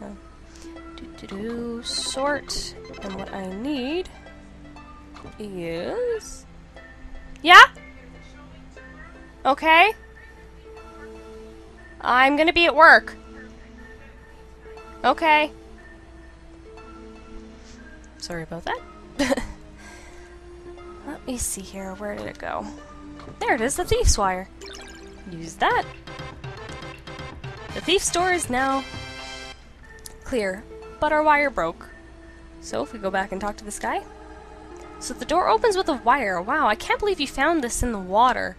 Do do do sort, and what I need is yeah. Okay. I'm gonna be at work. Okay. Sorry about that. Let me see here. Where did it go? There it is, the thief's wire. Use that. The thief's door is now clear, but our wire broke. So if we go back and talk to this guy. So the door opens with a wire. Wow, I can't believe you found this in the water.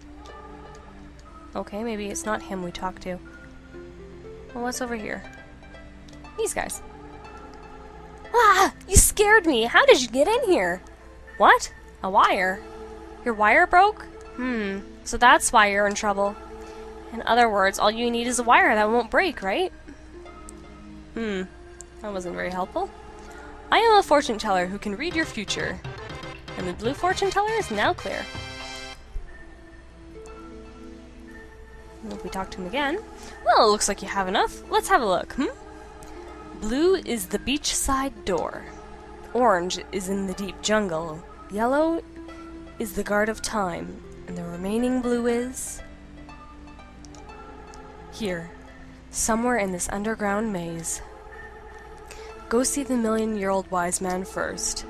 Okay, maybe it's not him we talked to. Well, what's over here? These guys. Ah! You scared me! How did you get in here? What? A wire? Your wire broke? Hmm. So that's why you're in trouble. In other words, all you need is a wire that won't break, right? Hmm. That wasn't very helpful. I am a fortune teller who can read your future. And the blue fortune teller is now clear. If we talk to him again. Well, it looks like you have enough. Let's have a look, hmm? Blue is the beachside door. Orange is in the deep jungle. Yellow is the guard of time. And the remaining blue is... Here, somewhere in this underground maze. Go see the million-year-old wise man first.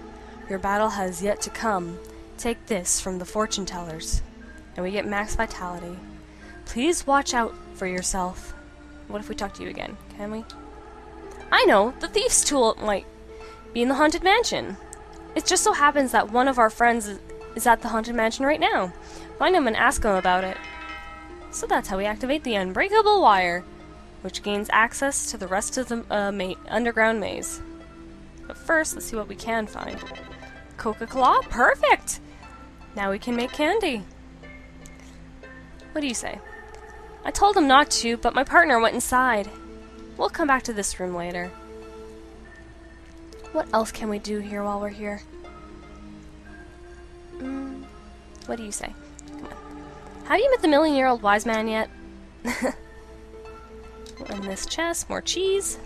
Your battle has yet to come. Take this from the fortune tellers. And we get max vitality. Please watch out for yourself. What if we talk to you again? Can we? I know! The thief's tool might be in the Haunted Mansion. It just so happens that one of our friends is at the Haunted Mansion right now. Find him and ask him about it. So that's how we activate the Unbreakable Wire, which gains access to the rest of the uh, ma underground maze. But first, let's see what we can find. Coca-Cola? Perfect! Now we can make candy. What do you say? I told him not to, but my partner went inside. We'll come back to this room later. What else can we do here while we're here? Mm, what do you say? Come on. Have you met the million-year-old wise man yet? In this chest, more cheese.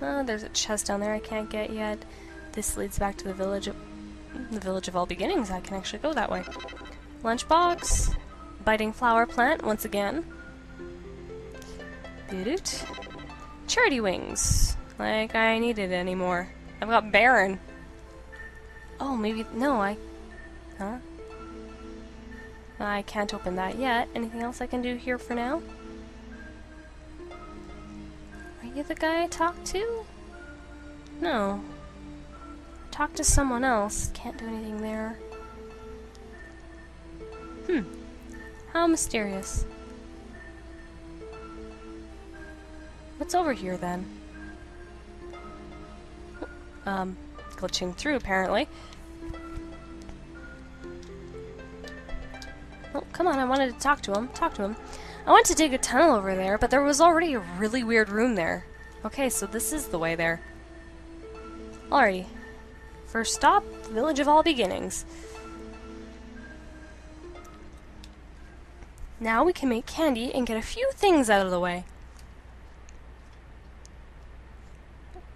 Oh, there's a chest down there I can't get yet. This leads back to the village of the village of all beginnings. I can actually go that way. Lunchbox. Biting flower plant once again. Doot. Charity wings. Like I need it anymore. I've got Baron. Oh, maybe no, I Huh? I can't open that yet. Anything else I can do here for now? Are you the guy I talked to? No. Talk to someone else. Can't do anything there. Hmm. How mysterious. What's over here then? Um, glitching through apparently. Oh, come on, I wanted to talk to him. Talk to him. I went to dig a tunnel over there, but there was already a really weird room there. Okay, so this is the way there. Alrighty. First stop, Village of All Beginnings. Now we can make candy and get a few things out of the way.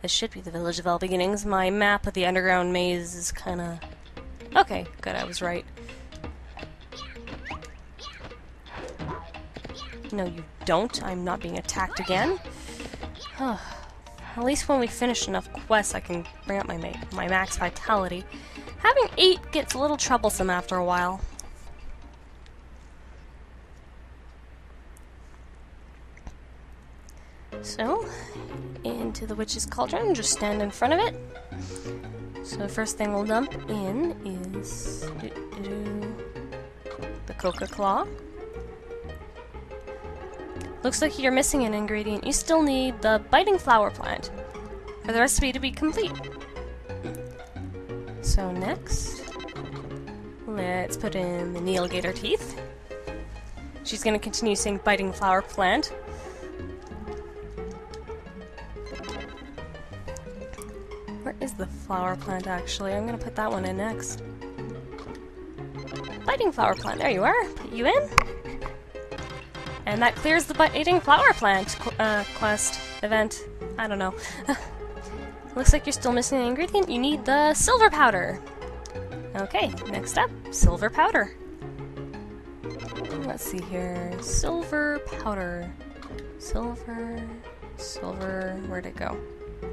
This should be the Village of All Beginnings. My map of the underground maze is kinda... Okay, good, I was right. No, you don't. I'm not being attacked again. At least when we finish enough quests, I can bring up my ma my max vitality. Having eight gets a little troublesome after a while. So, into the witch's cauldron, just stand in front of it. So the first thing we'll dump in is the Coca Claw. Looks like you're missing an ingredient. You still need the biting flower plant for the recipe to be complete. So next, let's put in the Neilgator teeth. She's going to continue saying biting flower plant. Where is the flower plant actually? I'm going to put that one in next. Biting flower plant, there you are. Put you in. And that clears the eating flower plant uh, quest event. I don't know. Looks like you're still missing an ingredient. You need the silver powder. Okay, next up, silver powder. Let's see here. Silver powder. Silver, silver, where'd it go?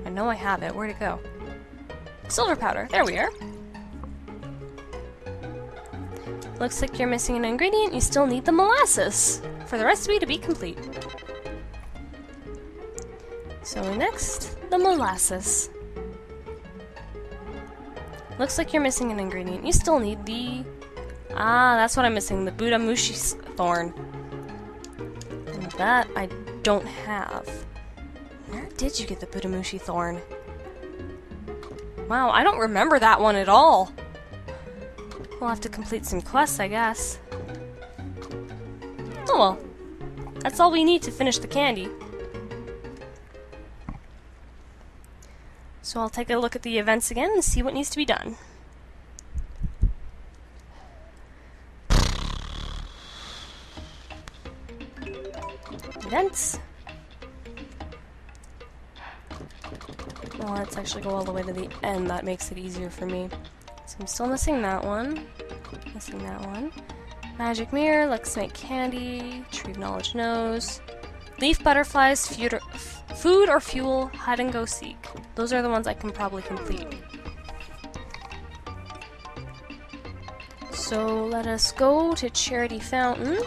I know I have it. Where'd it go? Silver powder. There we are. Looks like you're missing an ingredient. You still need the molasses for the recipe to be complete. So next, the molasses. Looks like you're missing an ingredient. You still need the... Ah, that's what I'm missing, the Budamushi thorn. And that I don't have. Where did you get the Budamushi thorn? Wow, I don't remember that one at all. We'll have to complete some quests, I guess. Oh well. That's all we need to finish the candy. So I'll take a look at the events again and see what needs to be done. Events. Well, let's actually go all the way to the end. That makes it easier for me. So I'm still missing that one. Missing that one. Magic mirror, let's make candy, tree of knowledge knows. Leaf butterflies, food or, food or fuel, hide and go seek. Those are the ones I can probably complete. So let us go to Charity Fountain.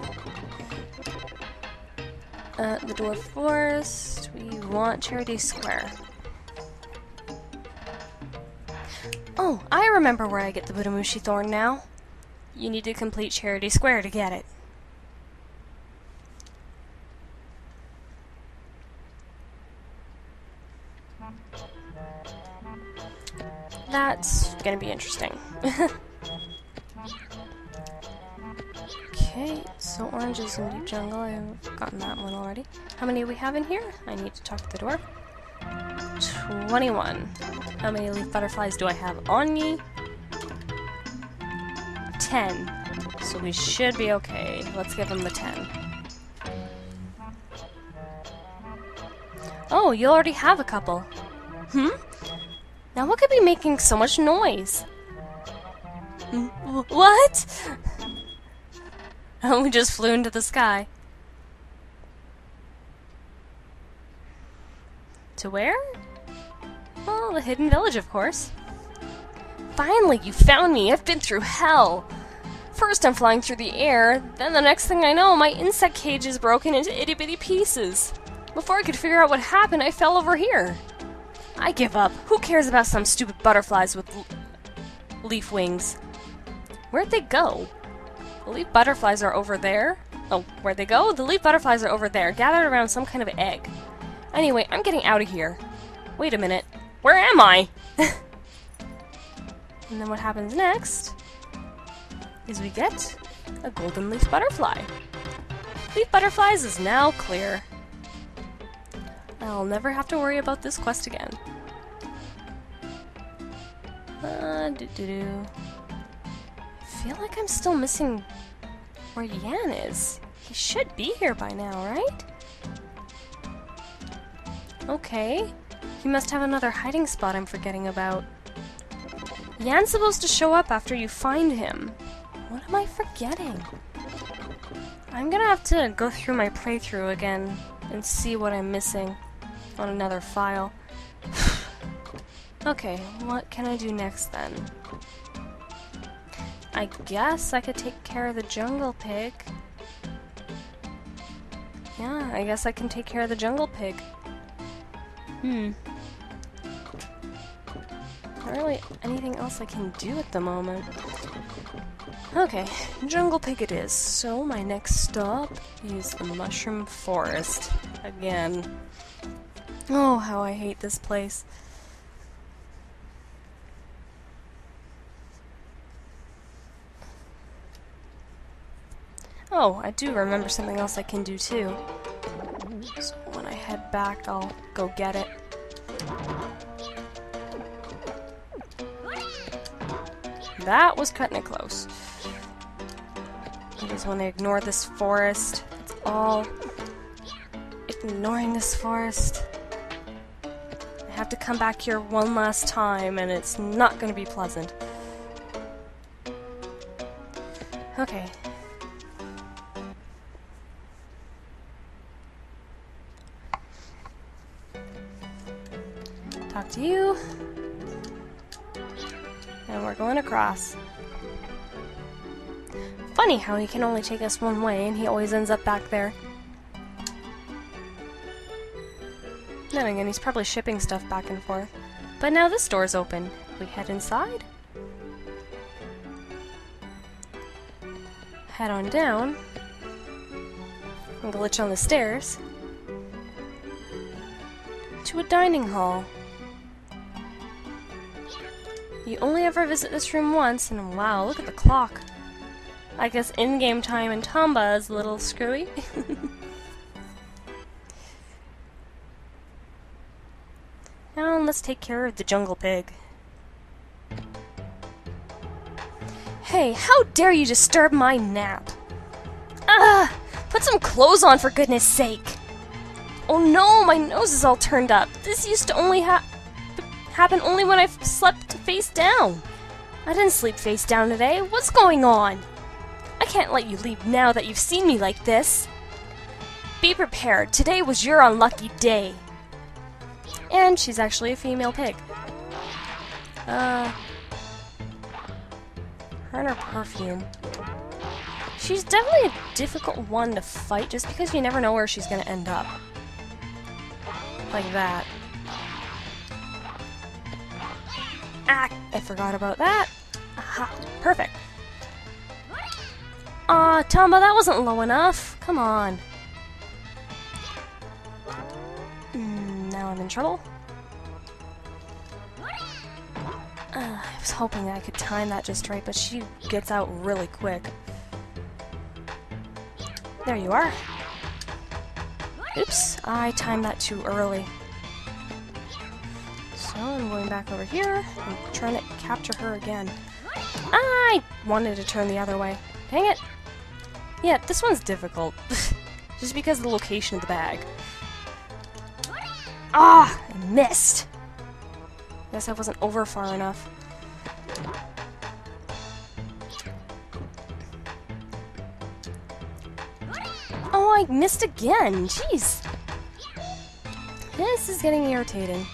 Uh, the Dwarf Forest. We want Charity Square. Oh, I remember where I get the Budamushi Thorn now. You need to complete Charity Square to get it. That's gonna be interesting. okay, so oranges in deep jungle. I've gotten that one already. How many do we have in here? I need to talk to the dwarf. 21. How many leaf butterflies do I have on me? 10. So we should be okay. Let's give him the 10. Oh, you already have a couple. Hmm? Now what could be making so much noise? Hmm? What? Oh, we just flew into the sky. To where? Well, the hidden village, of course. Finally, you found me! I've been through hell! First I'm flying through the air, then the next thing I know, my insect cage is broken into itty-bitty pieces. Before I could figure out what happened, I fell over here. I give up. Who cares about some stupid butterflies with leaf wings? Where'd they go? The leaf butterflies are over there. Oh, where'd they go? The leaf butterflies are over there, gathered around some kind of egg. Anyway, I'm getting out of here. Wait a minute. Where am I? and then what happens next is we get a golden leaf butterfly. Leaf butterflies is now clear. I'll never have to worry about this quest again. Uh, doo -doo -doo. I feel like I'm still missing where Yan is. He should be here by now, right? Okay. He must have another hiding spot I'm forgetting about. Yan's supposed to show up after you find him. What am I forgetting? I'm gonna have to go through my playthrough again and see what I'm missing on another file. okay, what can I do next then? I guess I could take care of the jungle pig. Yeah, I guess I can take care of the jungle pig. Hmm. Not really anything else I can do at the moment. Okay, Jungle Pig it is. So my next stop is the Mushroom Forest. Again. Oh, how I hate this place. Oh, I do remember something else I can do too. Back, I'll go get it. That was cutting it close. I just want to ignore this forest. It's all ignoring this forest. I have to come back here one last time, and it's not going to be pleasant. Okay. You. And we're going across. Funny how he can only take us one way and he always ends up back there. Then again, he's probably shipping stuff back and forth. But now this door's open. We head inside. Head on down. And glitch on the stairs. To a dining hall. You only ever visit this room once, and wow, look at the clock. I guess in-game time in Tomba is a little screwy. now let's take care of the jungle pig. Hey, how dare you disturb my nap? Ah! Put some clothes on for goodness sake! Oh no, my nose is all turned up. This used to only ha happen only when I slept face down. I didn't sleep face down today. What's going on? I can't let you leave now that you've seen me like this. Be prepared. Today was your unlucky day. And she's actually a female pig. Uh, her and her perfume. She's definitely a difficult one to fight just because you never know where she's going to end up. Like that. Ah, I forgot about that. Aha, perfect. Aw, Tomba, that wasn't low enough. Come on. Mm, now I'm in trouble. Uh, I was hoping I could time that just right, but she gets out really quick. There you are. Oops, I timed that too early. I'm going back over here and trying to capture her again. I wanted to turn the other way. Dang it! Yeah, this one's difficult. Just because of the location of the bag. Ah! I missed! Guess I wasn't over far enough. Oh, I missed again! Jeez! This is getting irritating.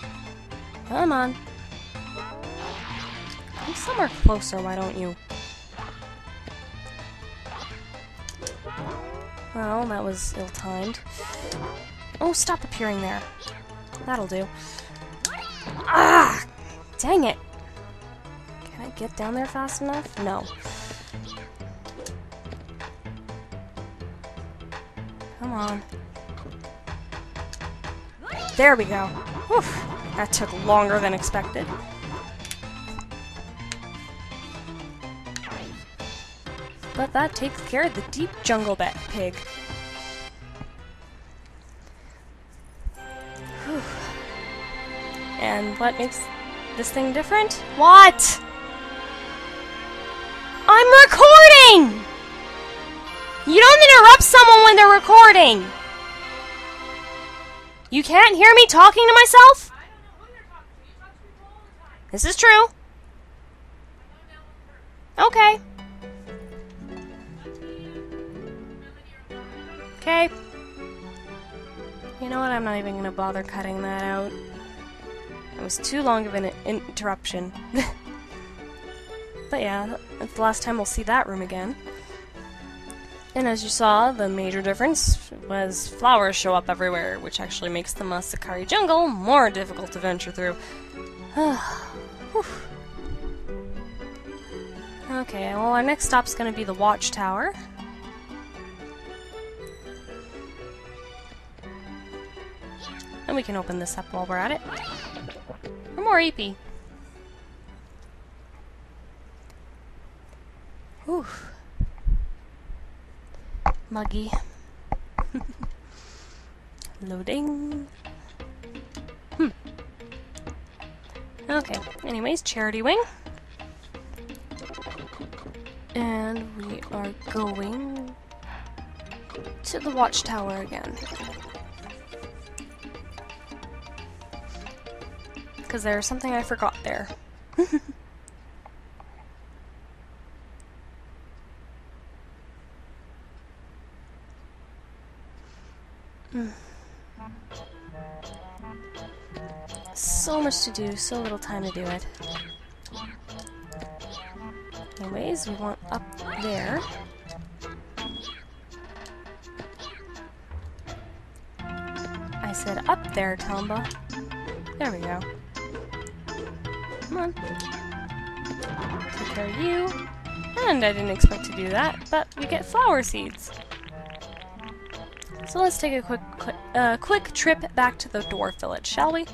Come on. Come somewhere closer, why don't you? Well, that was ill-timed. Oh, stop appearing there. That'll do. Ah! Dang it! Can I get down there fast enough? No. Come on. There we go. Whew. That took longer than expected. But that takes care of the deep jungle bat pig. Whew. And what makes this thing different? What? I'm recording! You don't interrupt someone when they're recording! You can't hear me talking to myself? This is true. Okay. Okay. You know what? I'm not even gonna bother cutting that out. It was too long of an interruption. but yeah, it's the last time we'll see that room again. And as you saw, the major difference was flowers show up everywhere, which actually makes the Masakari jungle more difficult to venture through. okay, well our next stop's gonna be the watchtower. And we can open this up while we're at it. For more EP. Whew. Muggy. Loading. Hmm. Okay, anyways, Charity Wing. And we are going to the watchtower again. Because there's something I forgot there. Mm. so much to do, so little time to do it. We want up there. I said up there, Tomba. There we go. Come on. Take care of you. And I didn't expect to do that, but we get flower seeds. So let's take a quick, quick, uh, quick trip back to the dwarf village, shall we?